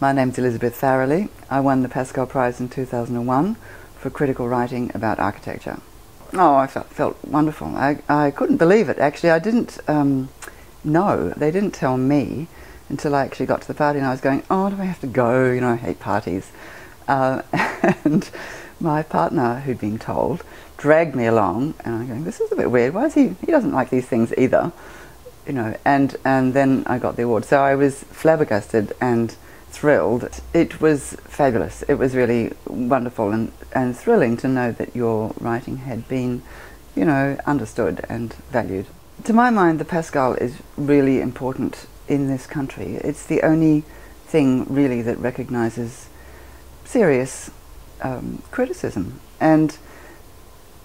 My name's Elizabeth Farrelly. I won the Pascall Prize in 2001 for critical writing about architecture. Oh, I felt, felt wonderful. I, I couldn't believe it, actually. I didn't um, know. They didn't tell me until I actually got to the party and I was going, oh, do I have to go? You know, I hate parties. Uh, and my partner, who'd been told, dragged me along and I'm going, this is a bit weird. Why is he, he doesn't like these things either. You know, and, and then I got the award. So I was flabbergasted and thrilled. It was fabulous. It was really wonderful and, and thrilling to know that your writing had been, you know, understood and valued. To my mind, the Pascall is really important in this country. It's the only thing really that recognizes serious um, criticism. And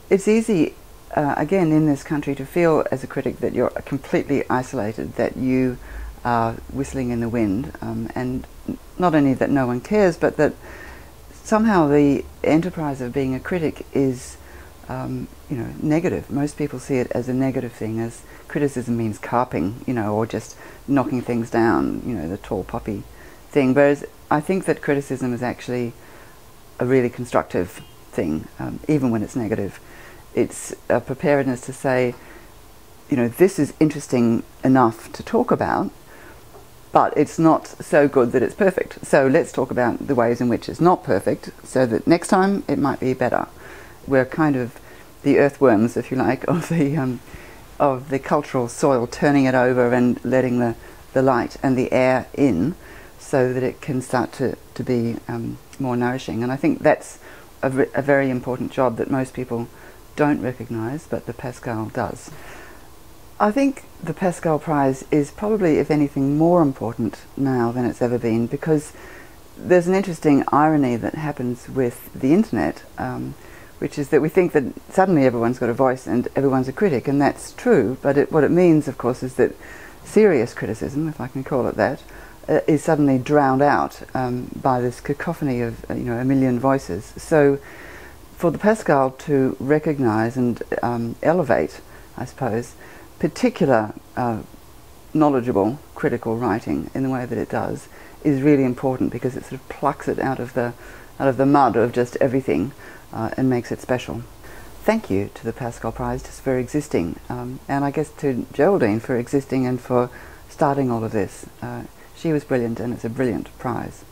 it's easy, uh, again, in this country to feel as a critic that you're completely isolated, that you are whistling in the wind, um, and not only that no one cares, but that somehow the enterprise of being a critic is, um, you know, negative. Most people see it as a negative thing, as criticism means carping, you know, or just knocking things down, you know, the tall poppy thing. Whereas I think that criticism is actually a really constructive thing, um, even when it's negative. It's a preparedness to say, you know, this is interesting enough to talk about, but it's not so good that it's perfect. So let's talk about the ways in which it's not perfect so that next time it might be better. We're kind of the earthworms, if you like, of the, um, of the cultural soil, turning it over and letting the, the light and the air in so that it can start to, to be um, more nourishing. And I think that's a, a very important job that most people don't recognise, but the Pascall does. I think the Pascall Prize is probably, if anything, more important now than it's ever been because there's an interesting irony that happens with the internet, um, which is that we think that suddenly everyone's got a voice and everyone's a critic, and that's true, but it, what it means, of course, is that serious criticism, if I can call it that, uh, is suddenly drowned out um, by this cacophony of uh, you know a million voices. So, for the Pascall to recognise and um, elevate, I suppose, particular uh, knowledgeable critical writing in the way that it does is really important because it sort of plucks it out of the out of the mud of just everything uh, and makes it special. Thank you to the Pascall Prize just for existing, um, and I guess to Geraldine for existing and for starting all of this. Uh, she was brilliant, and it's a brilliant prize.